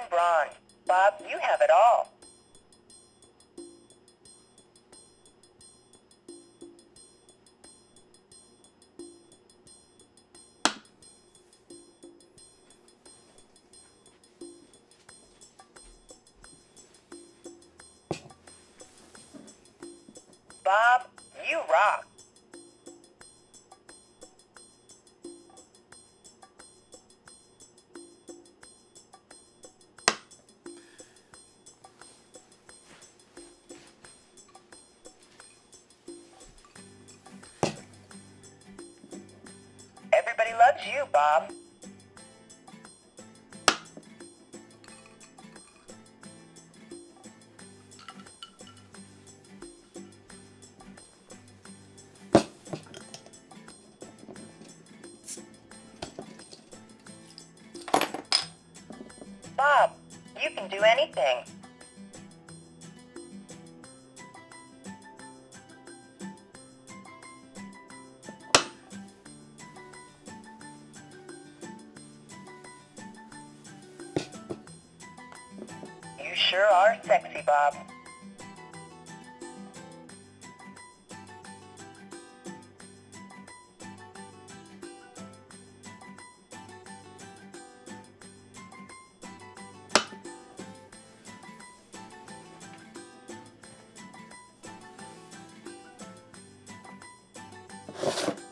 and bronze. Bob, you have it all. Bob, you rock. Everybody loves you, Bob. Bob, you can do anything. sure are sexy, Bob. you